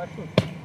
Vai, chuta.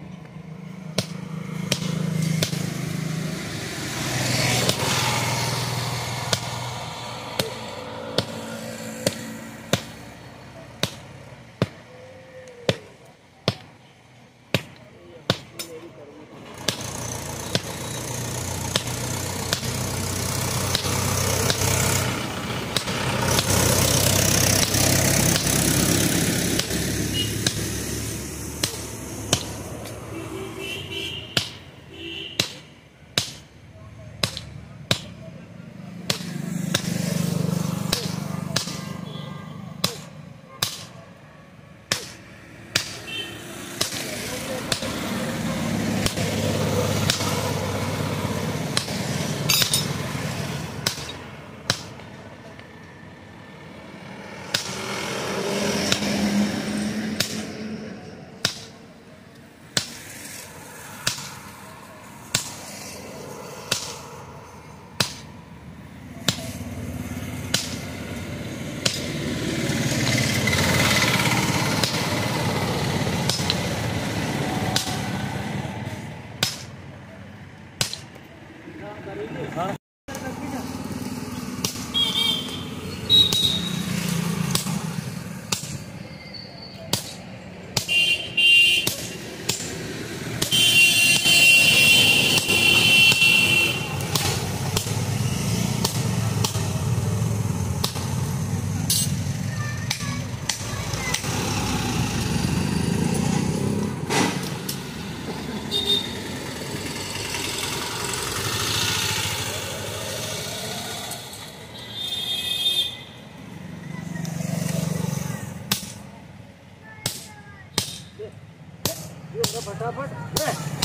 फटाफट।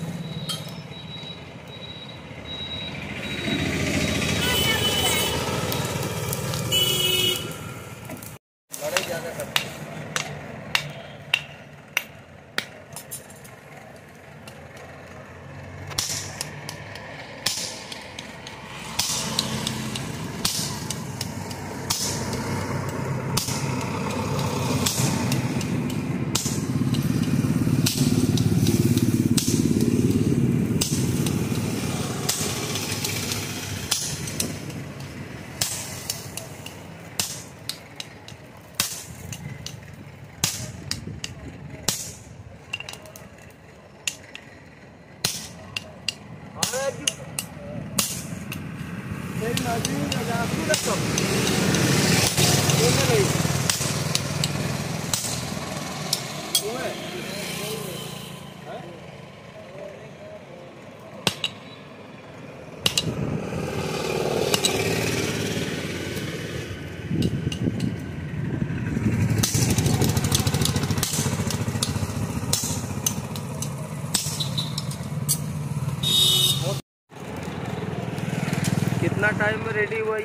कितना time ready हुआ